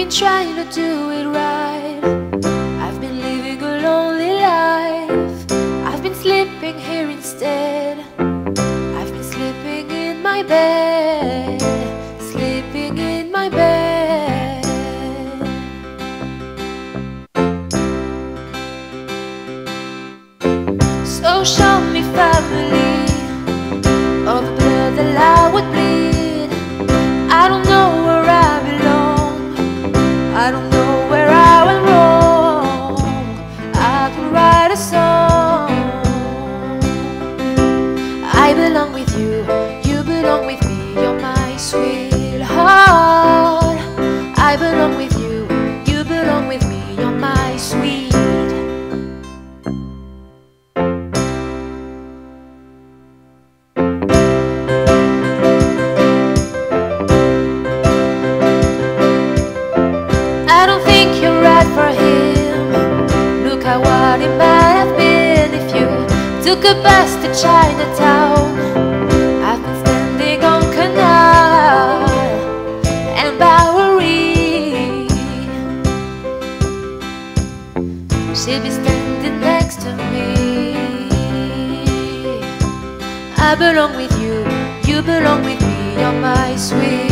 been trying to do it right. I've been living a lonely life. I've been sleeping here instead. I've been sleeping in my bed, belong with you, you belong with me. You're my sweetheart. A bus to Chinatown. I've been standing on Canal and Bowery. She'll be standing next to me. I belong with you, you belong with me. You're my belong.